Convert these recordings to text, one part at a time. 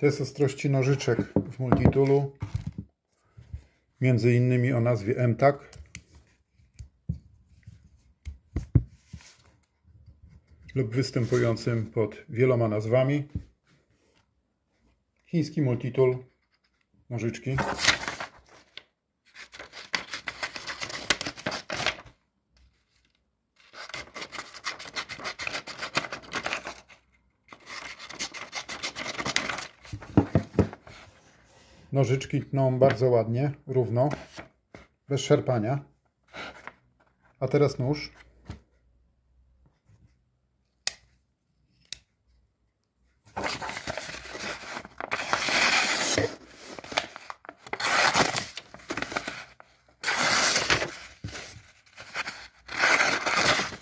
Test ostrości nożyczek w Multitoolu. Między innymi o nazwie MTAC. Lub występującym pod wieloma nazwami. Chiński Multitool. Nożyczki. Nożyczki tną bardzo ładnie, równo, bez szarpania. A teraz nóż.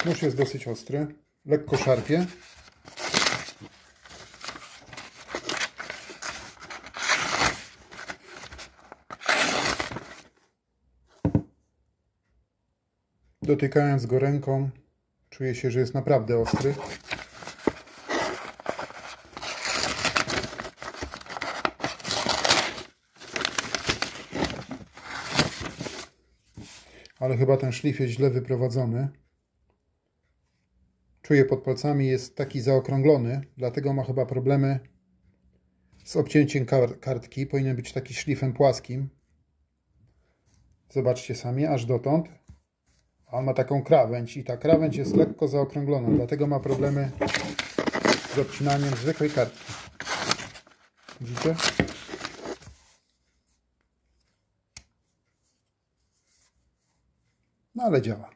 Nóż jest dosyć ostry, lekko szarpie. Dotykając go ręką, czuję się, że jest naprawdę ostry. Ale chyba ten szlif jest źle wyprowadzony. Czuję pod palcami, jest taki zaokrąglony, dlatego ma chyba problemy z obcięciem kartki. Powinien być taki szlifem płaskim. Zobaczcie sami, aż dotąd. On ma taką krawędź i ta krawędź jest lekko zaokrąglona, dlatego ma problemy z obcinaniem zwykłej kartki. Widzicie? No ale działa.